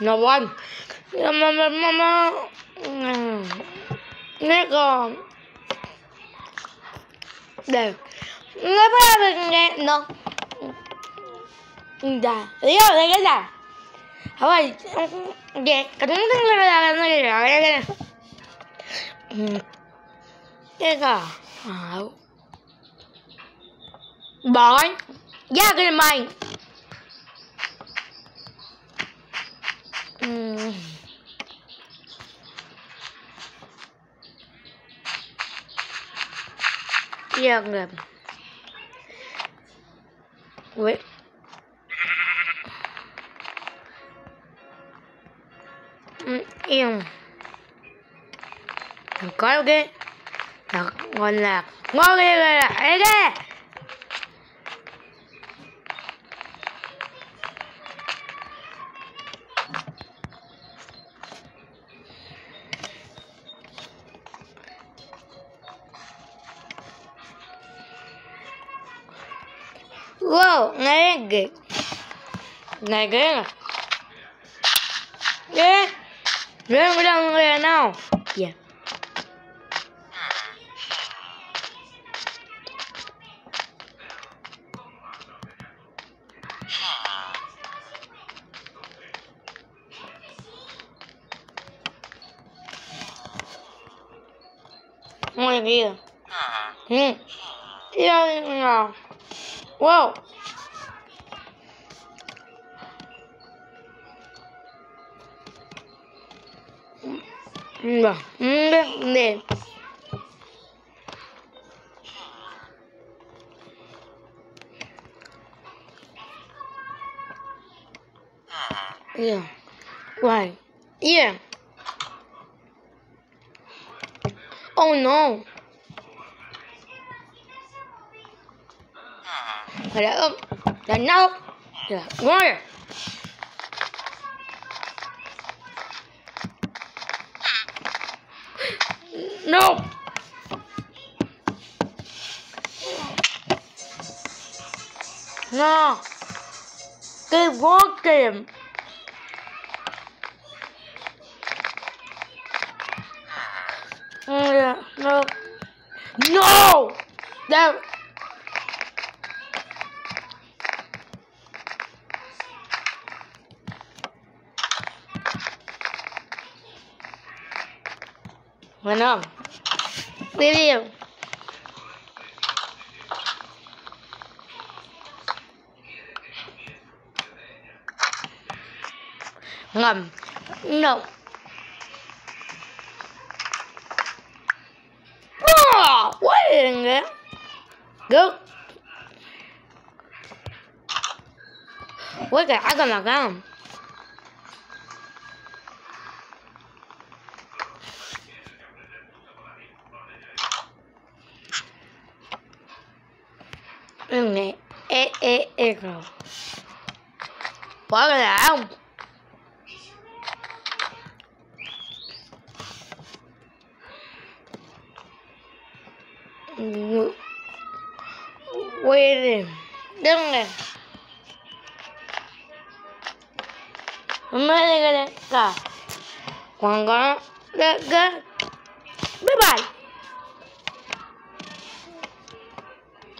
nó quên mà mà mà mà nè còn để nó bắt mình nghe nó dạ lý do đây cái gì không phải dạ cái đúng thứ là là nó gì rồi đây cái này cái cả bỏ ra cái này mày. Giờ ngầm Wait. yêu có cái là ngon lạc, ngon ghê là ấy ghê Wow, nairig. Nairig. Yeah. Bring it down there. Yeah. Muy bien. Hmm. Yeah, no. Whoa. No. No. Yeah. Why? Yeah. Oh no. Hadi oğlum. Ya ne yap? Ya var. No. No. They want him. Oh yeah. No. No. That. Venom. Video. Ngầm. No. Ah! what in? Go. Wait, I got my gun. Đừng nè. Ê ê ê rồi bỏ cái ừ. là không? Quê đi Đừng nè. Mới đi cái này. Cả còn có cái cái bye bye.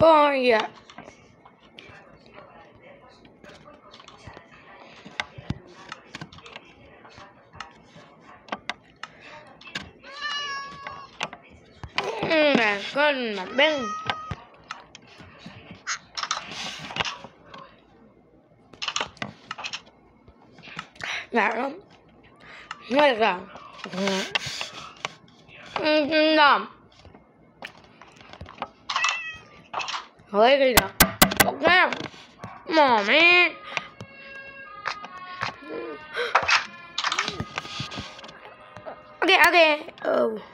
Oh, yeah. con mặt bưng ngạc lắm ngay cả làm hơi cái đó bọc nam mỏ mẹ ok ok. Oh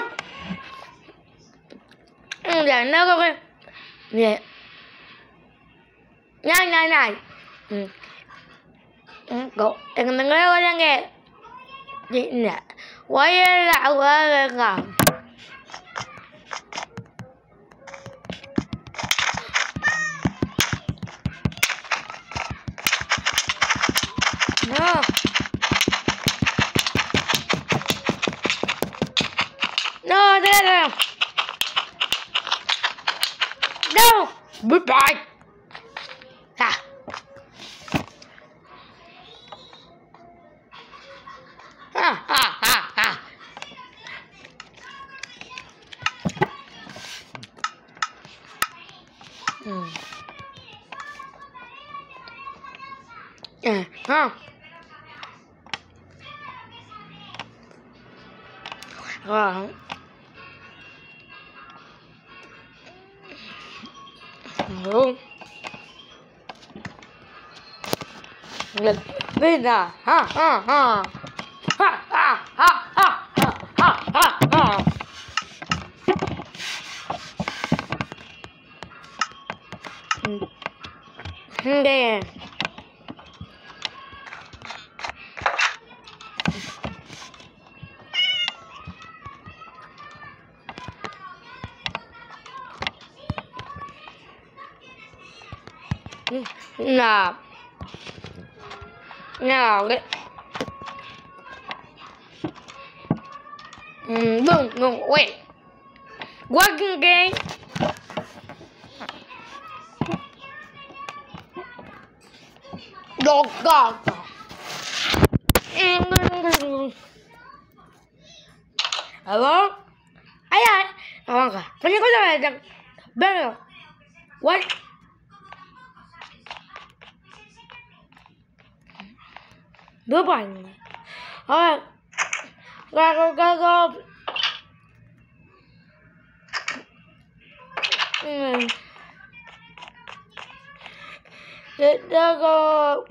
không giải nó không em này này này này. Ừ. cậu, em đừng có nghe. Chị nè. Quay lại qua gần 嗯，啊，啊，好，好，对的，啊啊啊，啊，嗯，嗯对。nào, nào cái um, boom boom wait working game dog dog hello ai ai không có gì đâu bây giờ what दो पाएँगे और Let's go.